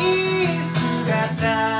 い姿。